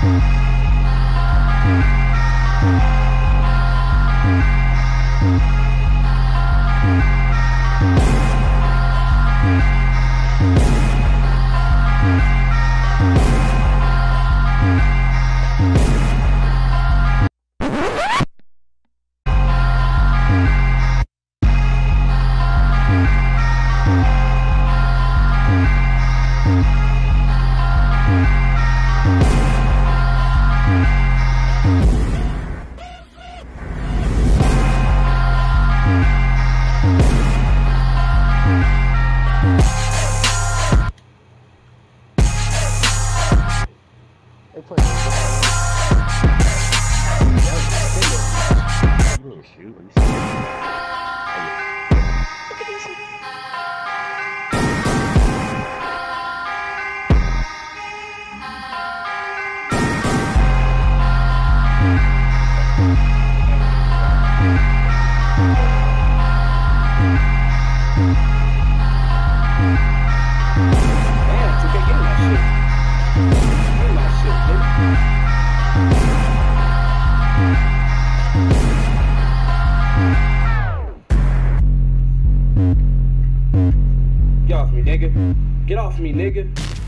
Mm-hmm. mm-hmm. mm-hmm. mm-hmm. They play. You you. Damn, Get off me, nigga. Get off me, nigga.